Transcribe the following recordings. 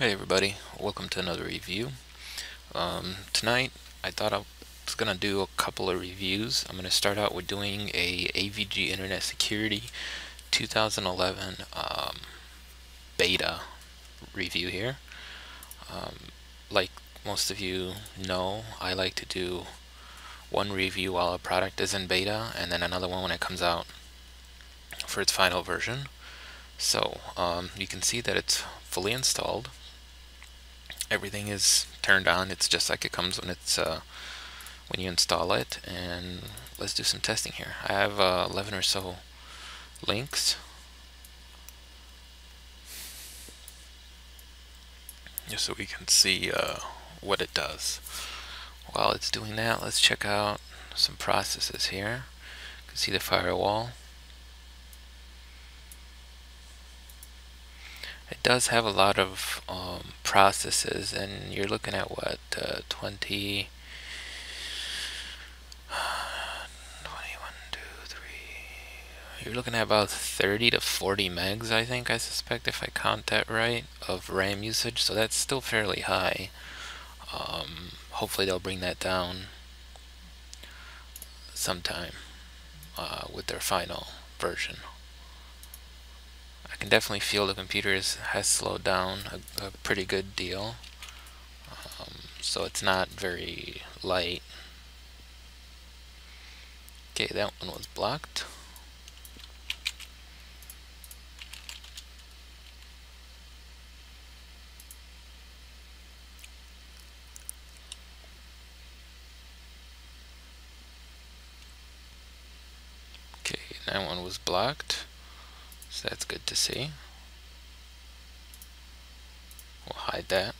Hey everybody, welcome to another review. Um, tonight I thought I was going to do a couple of reviews. I'm going to start out with doing a AVG Internet Security 2011 um, beta review here. Um, like most of you know, I like to do one review while a product is in beta and then another one when it comes out for its final version. So um, you can see that it's fully installed. Everything is turned on. It's just like it comes when it's uh, when you install it. And let's do some testing here. I have uh, 11 or so links. Just so we can see uh, what it does. While it's doing that, let's check out some processes here. You can see the firewall. It does have a lot of um, processes, and you're looking at what uh, 20, 21, 2, 3. You're looking at about 30 to 40 megs, I think. I suspect, if I count that right, of RAM usage. So that's still fairly high. Um, hopefully, they'll bring that down sometime uh, with their final version. I can definitely feel the computer is, has slowed down a, a pretty good deal. Um, so it's not very light. Okay, that one was blocked. Okay, that one was blocked. So that's good to see. We'll hide that.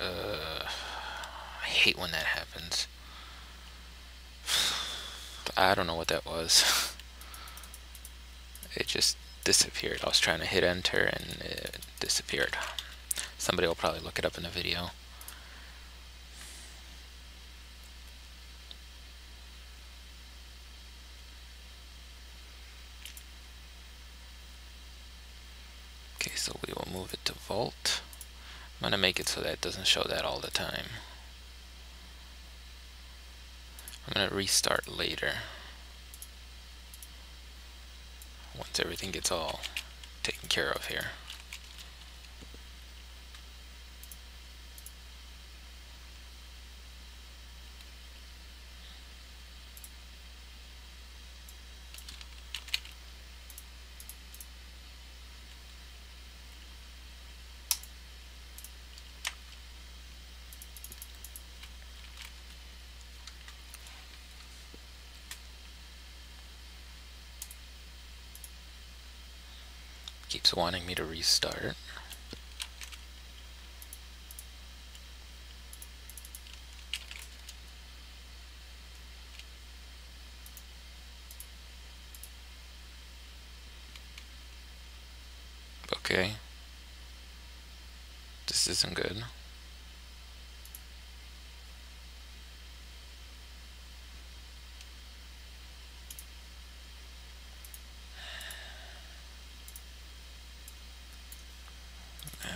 Uh, I hate when that happens. I don't know what that was. it just disappeared. I was trying to hit enter and it disappeared. Somebody will probably look it up in the video. Okay, so we will move it to Vault. I'm going to make it so that it doesn't show that all the time. I'm going to restart later. Once everything gets all taken care of here. Keeps wanting me to restart. Okay. This isn't good.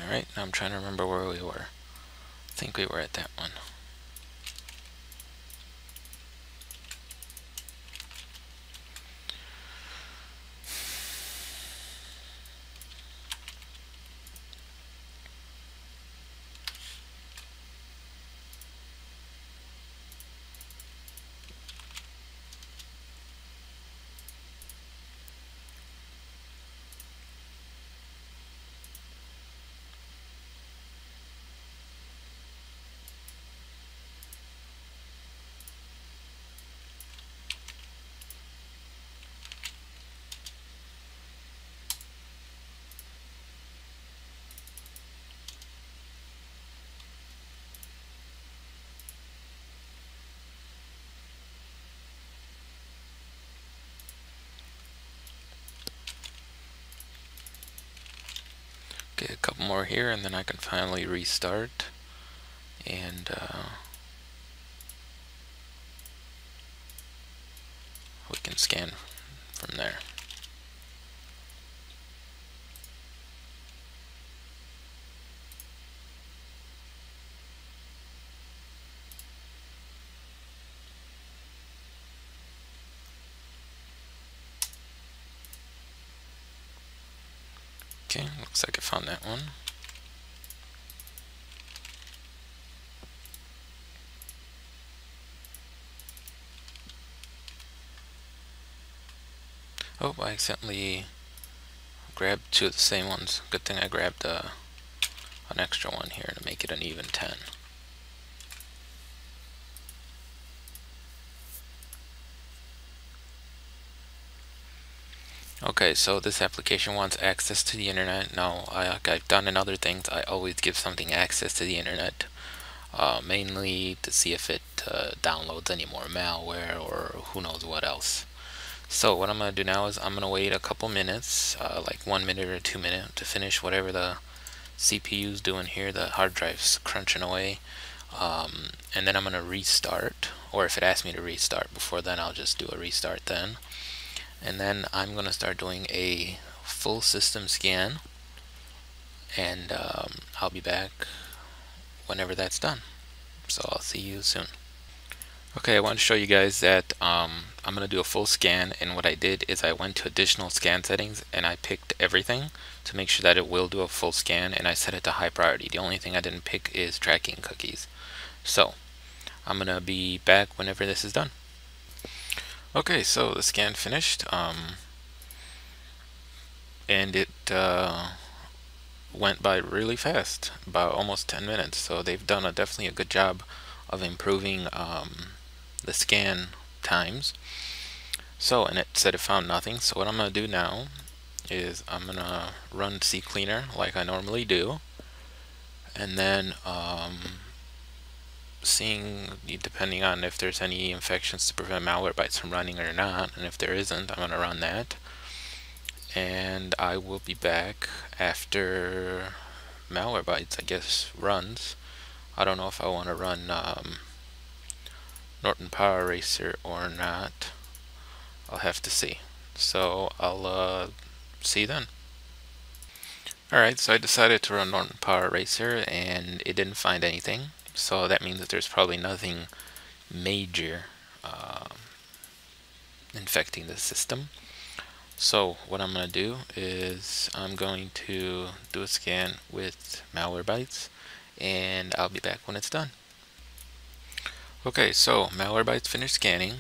Alright, now I'm trying to remember where we were. I think we were at that one. Get a couple more here and then I can finally restart. And uh, we can scan from there. Okay, looks like I found that one. Oh, I accidentally grabbed two of the same ones. Good thing I grabbed uh, an extra one here to make it an even 10. Okay, so this application wants access to the internet. Now, I, like I've done in other things, I always give something access to the internet, uh, mainly to see if it uh, downloads any more malware or who knows what else. So what I'm going to do now is I'm going to wait a couple minutes, uh, like one minute or two minutes, to finish whatever the CPU is doing here. The hard drive's crunching away. Um, and then I'm going to restart, or if it asks me to restart before then, I'll just do a restart then and then I'm going to start doing a full system scan. And um, I'll be back whenever that's done. So I'll see you soon. Okay I want to show you guys that um, I'm gonna do a full scan. And what I did is I went to additional scan settings and I picked everything to make sure that it will do a full scan. And I set it to high priority. The only thing I didn't pick is tracking cookies. So I'm gonna be back whenever this is done Okay, so the scan finished, um, and it uh, went by really fast, about almost 10 minutes. So they've done a definitely a good job of improving um, the scan times. So, and it said it found nothing. So what I'm going to do now is I'm going to run CCleaner like I normally do, and then um, seeing depending on if there's any infections to prevent Malwarebytes from running or not and if there isn't I'm gonna run that. And I will be back after Malwarebytes I guess runs. I don't know if I want to run um, Norton Power Eraser or not. I'll have to see. So I'll uh, see then. Alright, so I decided to run Norton Power Eraser and it didn't find anything so that means that there's probably nothing major uh, infecting the system. So what I'm going to do is I'm going to do a scan with Malwarebytes and I'll be back when it's done. Okay, so Malwarebytes finished scanning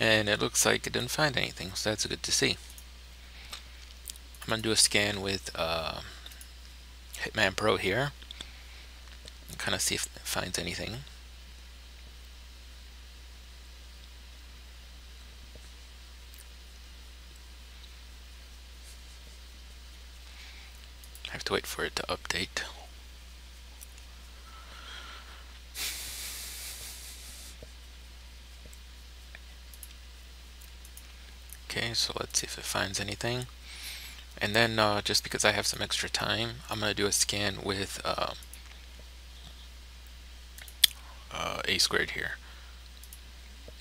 and it looks like it didn't find anything, so that's good to see. I'm going to do a scan with uh, Hitman Pro here kind of see if it finds anything. I have to wait for it to update. Okay, so let's see if it finds anything. And then uh, just because I have some extra time, I'm going to do a scan with uh, uh, A squared here.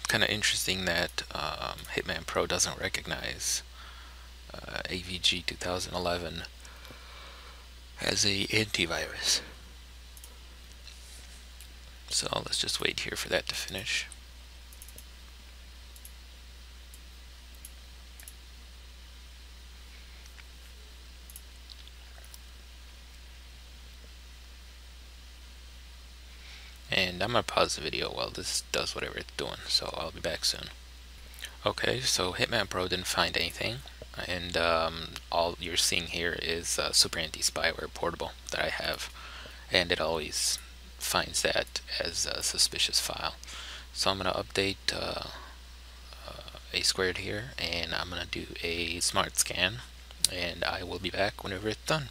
Kind of interesting that um, Hitman Pro doesn't recognize uh, AVG 2011 as a antivirus. So let's just wait here for that to finish. And I'm gonna pause the video while this does whatever it's doing so I'll be back soon. Okay so Hitman Pro didn't find anything and um, all you're seeing here is uh, Super Anti-Spyware Portable that I have and it always finds that as a suspicious file. So I'm gonna update uh, uh, a squared here and I'm gonna do a smart scan and I will be back whenever it's done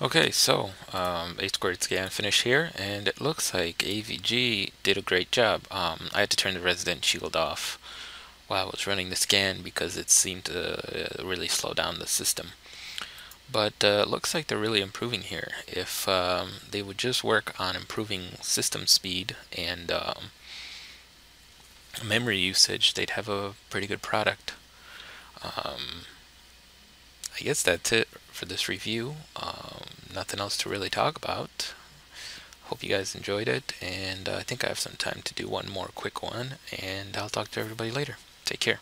Okay, so um, A squared scan finished here, and it looks like AVG did a great job. Um, I had to turn the resident shield off while I was running the scan because it seemed to uh, really slow down the system. But uh, it looks like they're really improving here. If um, they would just work on improving system speed and um, memory usage, they'd have a pretty good product. Um, I guess that's it for this review. Um, nothing else to really talk about. Hope you guys enjoyed it, and uh, I think I have some time to do one more quick one, and I'll talk to everybody later. Take care.